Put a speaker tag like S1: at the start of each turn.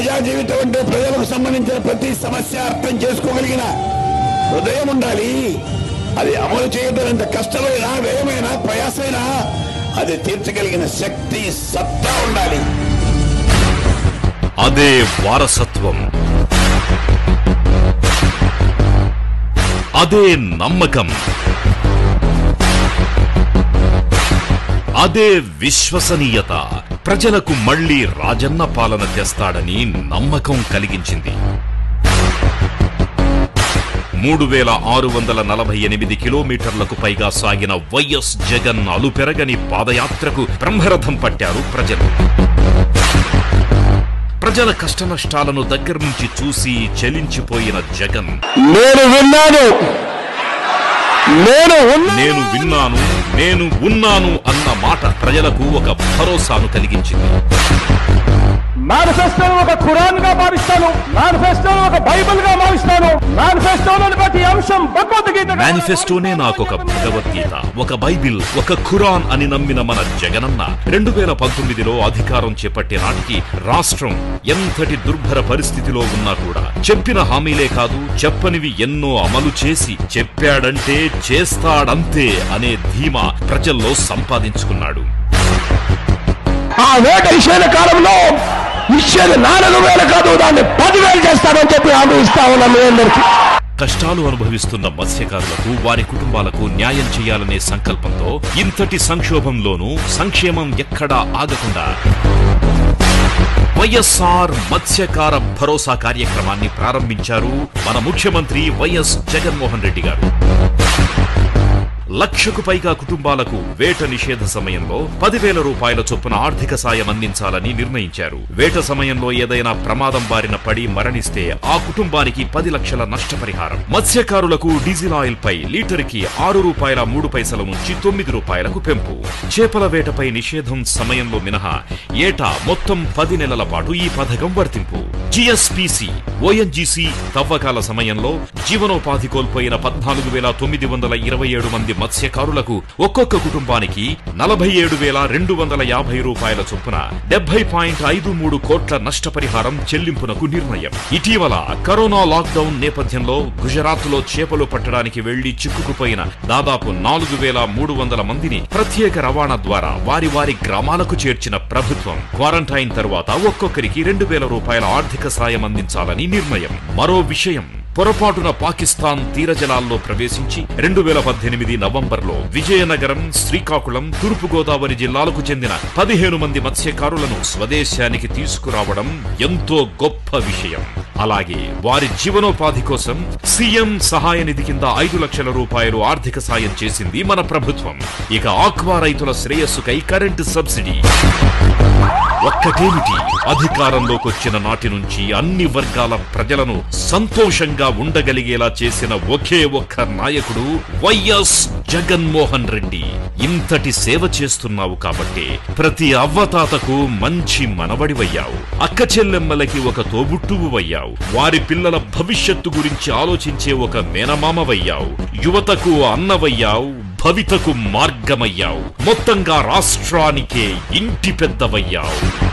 S1: ప్రజా జీవితం అంటే ప్రజలకు సంబంధించిన ప్రతి సమస్య అర్థం చేసుకోగలిగిన హృదయం ఉండాలి. అది అమలు చేయడం ఎంత కష్టమైన వ్యయమైన ప్రయాసమైనా అది తీర్చగలిగిన శక్తి సత్తా ఉండాలి.
S2: అదే వారసత్వం. అదే నమ్మకం. అదే విశ్వసనీయత. ప్రజలకు మళ్ళీ రాజన్న పాలన తెస్తాడని నమ్మకం కలిగించింది. మూడు వేల ఆరు వందల నలభై ఎనిమిది కిలోమీటర్లకు పైగా సాగిన వైఎస్ జగన్ అలుపెరగని పాదయాత్రకు బ్రహ్మరథం పట్టారు ప్రజలు. ప్రజల కష్టనష్టాలను దగ్గర నుంచి చూసి చెలించిపోయిన జగన్.
S1: నేను విన్నాను. నేను
S2: నేను విన్నాను. నేను ఉన్నాను అన్న మాట ప్రజలకు ఒక భరోసాను కలిగించింది.
S3: మేనిఫెస్టోను ఒక ఖురాన్గా భావిస్తాను. మేనిఫెస్టోను ఒక బైబిల్గా భావిస్తాను. మేనిఫెస్టోలోని ప్రతి అంశం భగవద్గీత
S2: మేనిఫెస్టోనే ఒక బైబిల్ ఒక ఖురాన్ అని నమ్మిన మన జగనన్న రెండు వేల పంతొమ్మిదిలో అధికారం చేపట్టే నాటికి రాష్ట్రం ఎంతటి దుర్భర పరిస్థితిలో ఉన్నా కూడా చెప్పిన హామీలే కాదు చెప్పనివి ఎన్నో అమలు చేసి చెప్పాడంటే చేస్తాడంతే అనే ధీమా ప్రజల్లో సంపాదించుకున్నాడు.
S1: ఆ వేట కాలంలో నాలుగు వేలు కాదు దాన్ని పదివేలు చెప్పి హామీ ఇస్తా ఉన్నాం మీ అందరికీ.
S2: కష్టాలు అనుభవిస్తున్న మత్స్యకారులకు వారి కుటుంబాలకు న్యాయం చేయాలనే సంకల్పంతో ఇంతటి సంక్షోభంలోనూ సంక్షేమం ఎక్కడా ఆగకుండా వైఎస్ఆర్ మత్స్యకార భరోసా కార్యక్రమాన్ని ప్రారంభించారు మన ముఖ్యమంత్రి వైఎస్ జగన్మోహన్ రెడ్డి గారు. లక్షకు పైగా కుటుంబాలకు వేట నిషేధ సమయంలో పదివేల రూపాయల చొప్పున ఆర్థిక సాయం అందించాలని నిర్ణయించారు. వేట సమయంలో ఏదైనా ప్రమాదం బారిన పడి మరణిస్తే ఆ కుటుంబానికి పది లక్షల నష్టపరిహారం. మత్స్యకారులకు డీజిల్ ఆయిల్ పై లీటర్కి ఆరు రూపాయల మూడు పైసల నుంచి తొమ్మిది రూపాయలకు పెంపు. చేపల వేటపై నిషేధం సమయంలో మినహా ఏటా మొత్తం పది నెలల పాటు ఈ పథకం వర్తింపు. జిఎస్పిసి ఓఎన్జీసీ తవ్వకాల సమయంలో జీవనోపాధి కోల్పోయిన పద్నాలుగు వేల తొమ్మిది వందల ఇరవై ఏడు మంది మత్స్యకారులకు ఒక్కొక్క కుటుంబానికి నలభై ఏడు వేల రెండు వందల యాభై రూపాయల చొప్పున డెబ్బై పాయింట్ ఐదు మూడు కోట్ల నష్టపరిహారం చెల్లింపునకు నిర్ణయం. ఇటీవల కరోనా లాక్డౌన్ నేపథ్యంలో గుజరాత్లో చేపలు పట్టడానికి వెళ్ళి చిక్కుకుపోయిన దాదాపు నాలుగు వేల మూడు వందల మందిని ప్రత్యేక రవాణా ద్వారా వారి వారి గ్రామాలకు చేర్చిన ప్రభుత్వం క్వారంటైన్ తర్వాత ఒక్కొక్కరికి రెండు వేల రూపాయల ఆర్థిక సాయం అందించాలని నిర్ణయం. మరో విషయం పొరపాటున పాకిస్తాన్ తీరజలాల్లో ప్రవేశించి రెండు వేల పద్దెనిమిది నవంబర్లో విజయనగరం శ్రీకాకుళం తూర్పుగోదావరి జిల్లాలకు చెందిన పదిహేను మంది మత్స్యకారులను స్వదేశానికి తీసుకురావడం ఎంతో గొప్ప విషయం. అలాగే వారి జీవనోపాధి కోసం సీఎం సహాయ నిధి కింద ఐదు లక్షల రూపాయలు ఆర్థిక సాయం చేసింది మన ప్రభుత్వం. ఇక ఆక్వా రైతుల శ్రేయస్సుకై కరెంటు సబ్సిడీ. ఒక్కటేమిటి? అధికారంలోకి వచ్చిన నాటి నుంచి అన్ని వర్గాల ప్రజలను సంతోషంగా ఉండగలిగేలా చేసిన ఒకే ఒక్క నాయకుడు వైఎస్ జగన్మోహన్ రెడ్డి. ఇంతటి సేవ చేస్తున్నావు కాబట్టి ప్రతి అవ్వతాతకు మంచి మనవడివయ్యావు. అక్క చెల్లెమ్మలకి ఒక తోబుట్టువువయ్యావు. వారి పిల్లల భవిష్యత్తు గురించి ఆలోచించే ఒక మేనమామవయ్యావు. యువతకు అన్నవయ్యావు. భవితకు మార్గమయ్యావు. మొత్తంగా రాష్ట్రానికే ఇంటి పెద్దవయ్యావు.